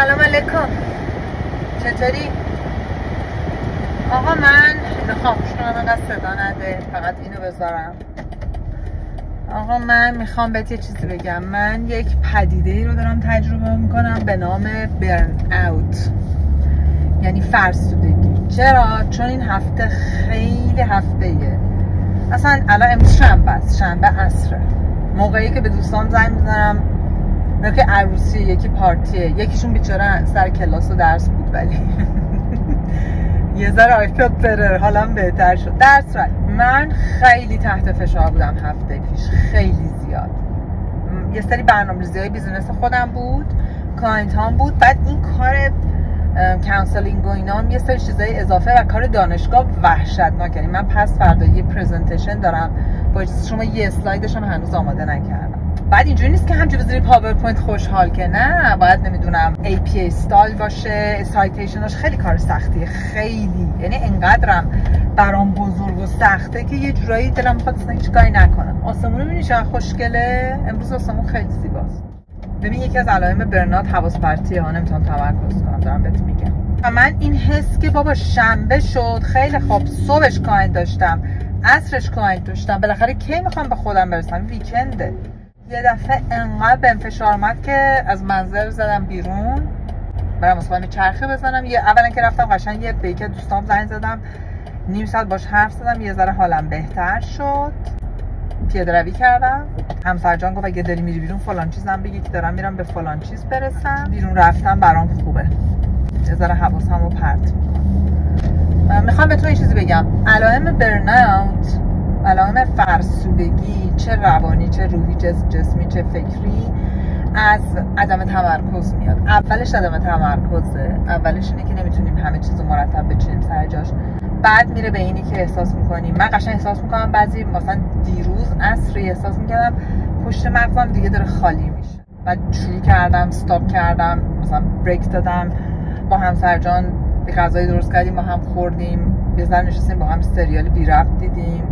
سلام علیکم. چطوری؟ آقا من خاموش کنم اینقدر صدا نده فقط اینو بذارم. آقا من می‌خوام بهت یه چیزی بگم. من یک پدیده ای رو دارم تجربه می‌کنم به نام برن اوت یعنی فرسودگی. چرا؟ چون این هفته خیلی هفته ایه اصلا الان امروز شنبه است. شنبه عصره. موقعی که به دوستان زنگ می‌زنم که عروسی یکی پارتیه. یکیشون بیچاره سر کلاس و درس بود ولی. یه ذره iPad بره حالا بهتر شد. درس رد. من خیلی تحت فشار بودم هفته پیش. خیلی زیاد. یه سری برنامه های business خودم بود client هم بود. بعد این کار counseling و اینا یه سری چیزای اضافه و کار دانشگاه وحشتناک. یعنی من پس فردا یه presentation دارم. با شما یه اسلایدش هم هنوز آماده نکردم. بعد اینجوری نیست که همجوری بذاری PowerPoint خوشحال که نه باید نمی‌دونم APA style باشه citations اش خیلی کار سختیه خیلی. یعنی انقدرم برام بزرگ و سخته که یه جورایی دلم می‌خواد اصلا هیچ کاری نکنم. آسمون می‌بینی چقدر خوشگله؟ امروز آسمون خیلی زیباست. ببین یکی از علائم burnout حواس پرتیه ها نمی‌تونم تمرکز کنم دارم بهت میگم. و من این حس که بابا شنبه شد خیلی خوب صبحش client داشتم عصرش کاین داشتم بالاخره کی می‌خوام به خودم برسم؟ ویکنده یه دفعه انقدر به فشار آمد که از منزل زدم بیرون. برم مثلا چرخه بزنم. یه اولا که رفتم قشنگ یه بیکه دوستام زنگ زدم. نیم ساعت باش حرف زدم. یه ذره حالم بهتر شد. پیاده روی کردم. همسر جان گفت اگه داری میری بیرون فلان چیزم بگی که دارم میرم به فلان چیز برسم. بیرون رفتم برام خوبه. یه ذره حواسم رو پرت می‌خوام به تو یه چیزی بگم. علائم برناوت. علائم فرسودگی چه روانی چه روحی چه جسمی چه فکری از عدم تمرکز میاد. اولش عدم تمرکزه. اولش اینه که نمی‌تونیم همه چیز رو مرتب بچینیم سر جاش. بعد میره به اینی که احساس می‌کنیم. من قشنگ احساس می‌کنم بعضی مثلا دیروز عصری احساس می‌کردم پشت مغزم دیگه داره خالی میشه. و شروع کردم استاپ کردم مثلا بریک دادم. با همسر جان غذای درست کردیم با هم خوردیم یه نشستیم با هم سریال بی دیدیم.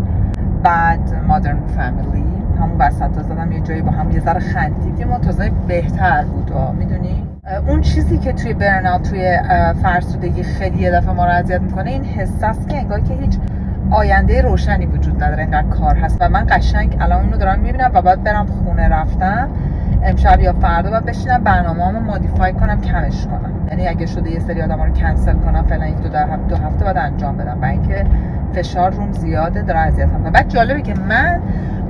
بعد مادرن فامیلی همون وسط زدم یه جایی با هم یه ذره خندیدیم و تازه بهتر بود. می‌دونی؟ اون چیزی که توی برناوت توی فرسودگی خیلی یه دفعه ما رو اذیت می‌کنه این حس که انگار که هیچ آینده روشنی وجود نداره انقدر کار هست. و من قشنگ الان اینو دارم می‌بینم و باید برم خونه رفتم امشب یا فردا باید بشینم برنامه modify کنم کمش کنم. یعنی اگه شده یه سری آدم رو کنسل کنم فعلا یک دو, دو هفته بعد انجام بدم. برای اینکه فشار روم زیاده داره اذیت کنه بعد جالبه که من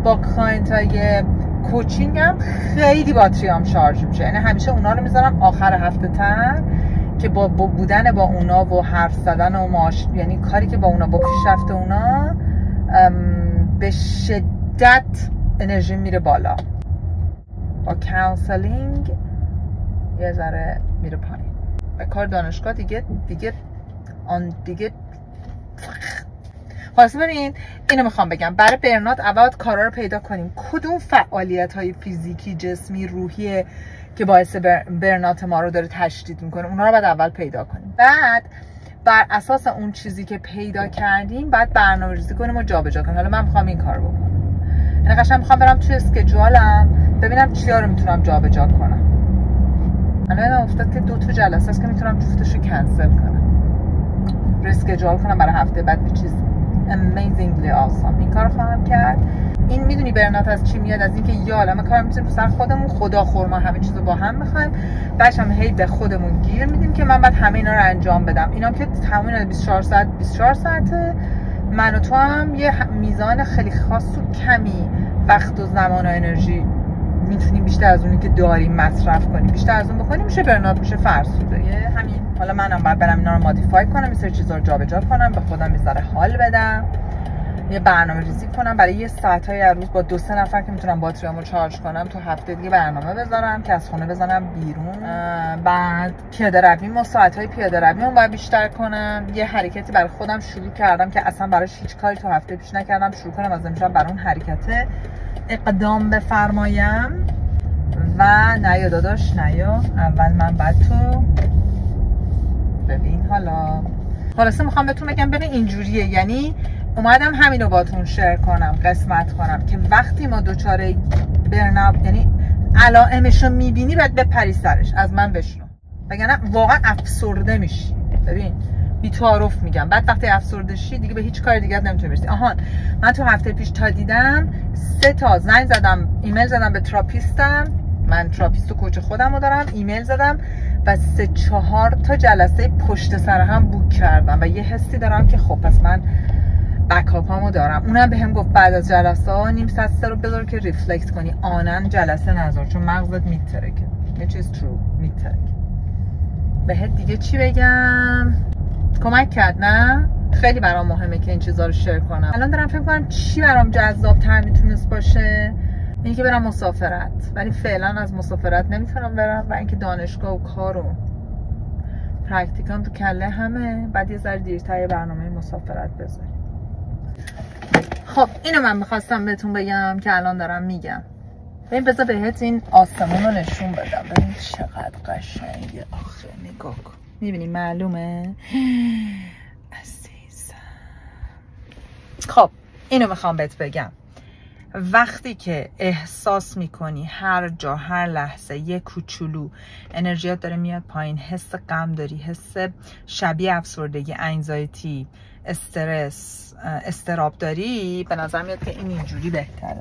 با client های coaching م خیلی باتریام شارژ میشه. یعنی همیشه اونا رو می‌ذارم آخر هفته تر که با, بودن با اونا و حرف زدن و ماش یعنی کاری که با اونا با پیشرفت اونا به شدت انرژی میره بالا. با counseling یه ذره میره پایین. و کار دانشگاه دیگه دیگه آن دیگه خلاص ببین اینو می‌خوام بگم. برای burnout اول کارا رو پیدا کنیم. کدوم فعالیت های فیزیکی جسمی روحی که باعث burnout ما رو داره تشدید می‌کنه اونا رو باید اول پیدا کنیم. بعد بر اساس اون چیزی که پیدا کردیم بعد برنامه ریزی کنیم و جابجا کنیم. حالا من می‌خوام این کار بکنم. یعنی قشنگ می‌خوام برم توی اسکجولم ببینم چیا رو می‌تونم جابجا کنم. الان افتاد که دو تا جلسه است که می‌تونم جفتش رو کنسل کنم. ریسکجول کنم برای هفته بعد به چیز amazingly awesome. این کار خواهم کرد. این می‌دونی برنات از چی میاد؟ از اینکه یا عالمه کار می‌تونیم سر خودمون خدا خورما همه چیزو با هم می‌خوایم بعدش هم هی به خودمون گیر میدیم که من بعد همه اینا رو انجام بدم. اینا که تمام 24 ساعت 24 ساعته. من و تو هم یه میزان خیلی خاص و کمی وقت و زمان و انرژی می‌تونیم بیشتر از اونی که داریم مصرف کنیم بیشتر از اون بکنیم میشه برنات میشه فرسوده یه همین حالا منم باید برم اینا رو مادیفای کنم یه چیزا رو جابجا کنم به خودم یه حال بدم. یه برنامه ریزی کنم. برای یه ساعت های روز با دو سه نفر که می‌تونم باتریامو چارج کنم تو هفته دیگه برنامه بذارم که از خونه بزنم بیرون. بعد پیاده روی و ساعت های پیاده روی باید بیشتر کنم. یه حرکتی برای خودم شروع کردم که اصلا براش هیچ کاری تو هفته پیش نکردم. شروع کنم از امشب برای اون حرکت اقدام بفرمایم. و نیا داداش نیا اول من بعد تو. ببین حالا. خلاصه می‌خوام بهتون بگم ببین اینجوریه. یعنی اومدم همین رو باتون شیر کنم قسمت کنم که وقتی ما دوچاره burnout یعنی علائمش رو می‌بینی باید بپری سرش از من بشنو. وگرنه واقعا افسرده میشی. ببین بی تعارف میگم. بعد وقتی افسرده شی دیگه به هیچ کار دیگه نمی‌تونی برسی. آهان من تو هفته پیش تا دیدم سه تا زنگ زدم ایمیل زدم به therapist م. من therapist و coach خودم رو دارم. ایمیل زدم و سه چهار تا جلسه پشت سر هم book کردم و یه حسی دارم که خب پس من بکاپامو دارم. اونم به هم گفت بعد از جلسه ها نیم سسته رو بذار که ریفلکت کنی. آنن جلسه نذار چون مغزت میترکه. یه چیز ترو میترکه. بهت دیگه چی بگم؟ کمک کرد نه؟ خیلی برام مهمه که این چیزا رو شیر کنم. الان دارم فکر کنم چی برام جذاب تر می‌تونست باشه؟ اینکه برم مسافرت. ولی فعلا از مسافرت نمی‌تونم برم و اینکه دانشگاه و کار و practicum تو کله همه بعد یه ذره دیرتر برنامه مسافرت بذاریم. خب اینو من می‌خواستم بهتون بگم که الان دارم میگم. ببین بذار بهت این آسمون رو نشون بدم. ببین چقدر قشنگه. آخه نگاه کن. می‌بینی؟ معلومه؟ عزیزم. خب اینو می‌خوام بهت بگم. وقتی که احساس می‌کنی هر جا هر لحظه یه کوچولو انرژیات داره میاد پایین حس غم داری حس شبیه افسردگی انگزایتی استرس استراب داری به نظر میاد که این اینجوری بهتره.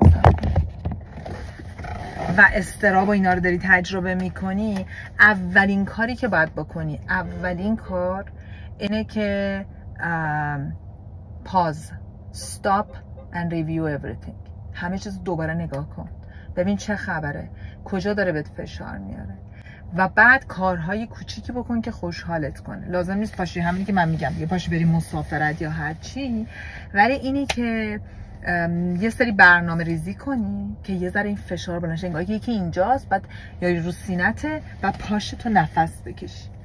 و استراب و اینا رو داری تجربه می‌کنی اولین کاری که باید بکنی اولین کار اینه که پاز stop and review everything. همه چیز دوباره نگاه کن. ببین چه خبره. کجا داره بهت فشار میاره. و بعد کارهای کوچیکی بکن که خوشحالت کنه. لازم نیست پاشی. همینی که من میگم. یه پاشی بریم مسافرت یا هر چی. ولی اینی که یه سری برنامه ریزی کنی که یه ذره این فشار بلنشه انگار یکی اینجاست بعد یا رو سینته و پاش تو نفس بکشی.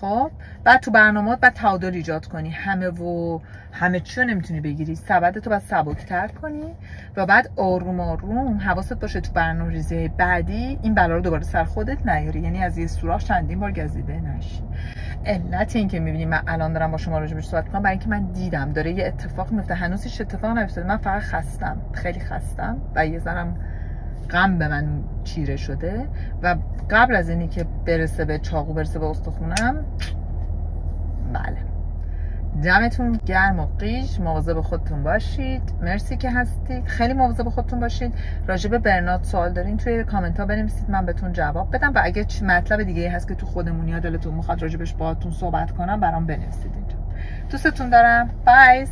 خب بعد تو برنامه بعد تعادل ایجاد کنی. همه و همه چی نمی‌تونی بگیری. سبد تو باید سبکتر کنی و بعد آروم آروم حواست باشه تو برنامه ریزی بعدی این بلا رو دوباره سر خودت نیاری. یعنی از یه سوراخ چندین بار گزیده نشی. علت این که می‌بینی من الان دارم با شما راجبش صحبت کنم برای اینکه من دیدم. داره یه اتفاق میفته هنوز هیچ اتفاق نیفتاده من فقط خستم. خیلی خستم و یه ذرم غم به من چیره شده و قبل از اینی که برسه به چاقو برسه به استخونم بله. دمتون گرم و قیش. مواظب خودتون باشید. مرسی که هستید. خیلی مواظب خودتون باشید. راجع به برنات سوال دارین توی کامنت ها بنویسید. من بهتون جواب بدم. و اگه مطلب دیگه هست که تو خودمون یا دلتون می‌خواد راجبش باهاتون صحبت کنم برام بنویسید اینجا. دوستتون دارم. بایز